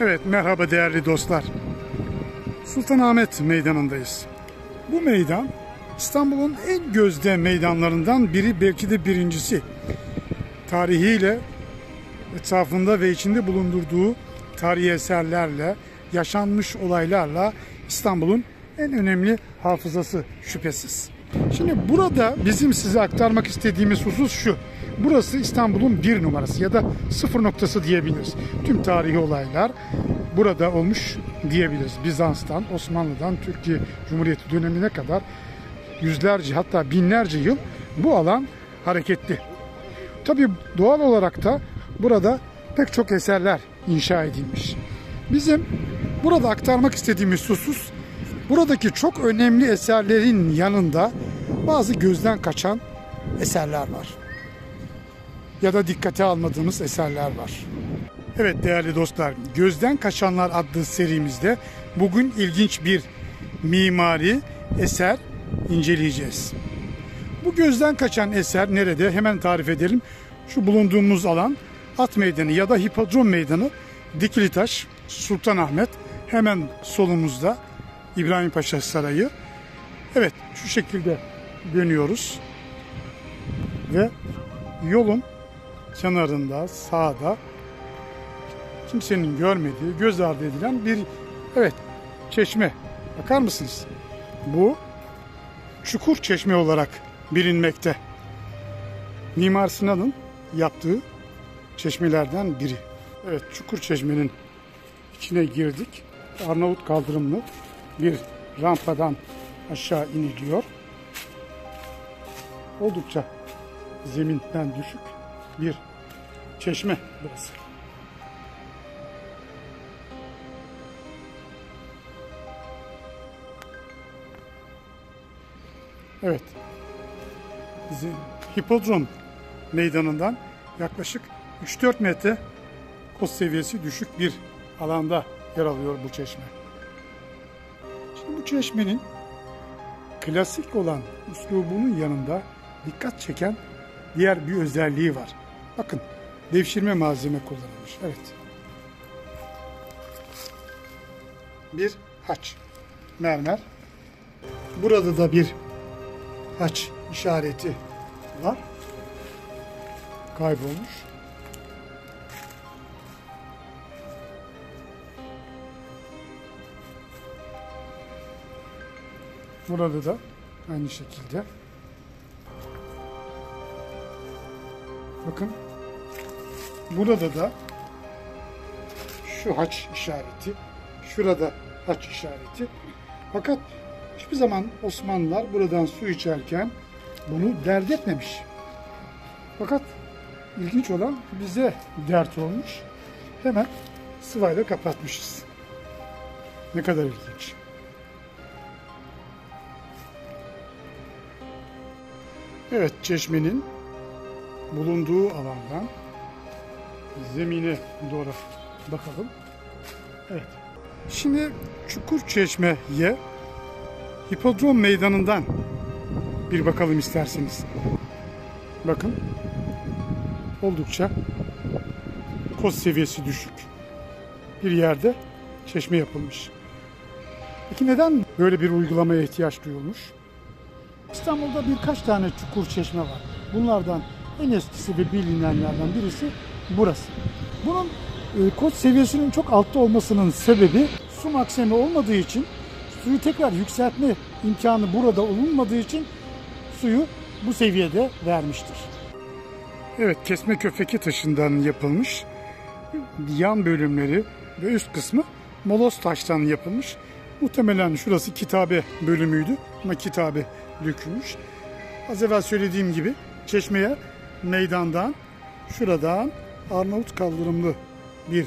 Evet merhaba değerli dostlar. Sultanahmet Meydanı'ndayız. Bu meydan İstanbul'un en gözde meydanlarından biri belki de birincisi. Tarihiyle etrafında ve içinde bulundurduğu tarihi eserlerle, yaşanmış olaylarla İstanbul'un en önemli hafızası şüphesiz. Şimdi burada bizim size aktarmak istediğimiz husus şu. Burası İstanbul'un bir numarası ya da sıfır noktası diyebiliriz. Tüm tarihi olaylar burada olmuş diyebiliriz. Bizans'tan, Osmanlı'dan, Türkiye Cumhuriyeti dönemine kadar yüzlerce hatta binlerce yıl bu alan hareketli. Tabii doğal olarak da burada pek çok eserler inşa edilmiş. Bizim burada aktarmak istediğimiz husus buradaki çok önemli eserlerin yanında bazı gözden kaçan eserler var. Ya da dikkate almadığımız eserler var. Evet değerli dostlar, Gözden Kaçanlar adlı serimizde bugün ilginç bir mimari eser inceleyeceğiz. Bu gözden kaçan eser nerede? Hemen tarif edelim. Şu bulunduğumuz alan At Meydanı ya da Hipodrom Meydanı, Dikilitaş, Sultanahmet. Hemen solumuzda İbrahim Paşa Sarayı. Evet şu şekilde dönüyoruz. Ve yolun kenarında sağda kimsenin görmediği, göz ardı edilen bir evet çeşme. Bakar mısınız? Bu çukur çeşme olarak bilinmekte. Mimar Sinan'ın yaptığı çeşmelerden biri. Evet çukur çeşmenin içine girdik. Arnavut kaldırımlı bir rampadan aşağı iniliyor. Oldukça zeminden düşük bir çeşme burası. Evet. Hipodrom meydanından yaklaşık 3-4 metre kos seviyesi düşük bir alanda yer alıyor bu çeşme. Şimdi bu çeşmenin klasik olan üslubunun yanında dikkat çeken diğer bir özelliği var. Bakın devşirme malzeme kullanılmış. Evet. Bir haç. Mermer. Burada da bir haç işareti var. Kaybolmuş. Burada da aynı şekilde. Bakın. Burada da şu haç işareti. Şurada haç işareti. Fakat hiçbir zaman Osmanlılar buradan su içerken bunu dert etmemiş. Fakat ilginç olan bize dert olmuş. Hemen sıvayla kapatmışız. Ne kadar ilginç. Evet çeşmenin bulunduğu alandan zemine doğru bakalım. Evet. Şimdi Çukur Çeşme'ye Hipodrom Meydanı'ndan bir bakalım isterseniz. Bakın oldukça koz seviyesi düşük bir yerde çeşme yapılmış. Peki neden böyle bir uygulamaya ihtiyaç duyulmuş? İstanbul'da birkaç tane çukur çeşme var. Bunlardan en eskisi ve bilinenlerden birisi burası. Bunun e, koç seviyesinin çok altta olmasının sebebi su maksimi olmadığı için suyu tekrar yükseltme imkanı burada olunmadığı için suyu bu seviyede vermiştir. Evet kesme köfeki taşından yapılmış. Yan bölümleri ve üst kısmı molos taştan yapılmış. Muhtemelen şurası kitabe bölümüydü ama kitabe dökülmüş. Az evvel söylediğim gibi çeşmeye meydandan şuradan Arnavut kaldırımlı bir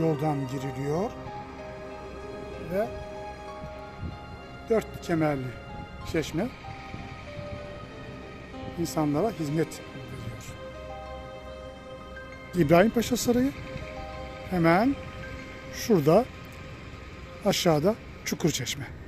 yoldan giriliyor ve dört kemerli çeşme insanlara hizmet veriyor. İbrahim Paşa Sarayı hemen şurada aşağıda Çukur Çeşme.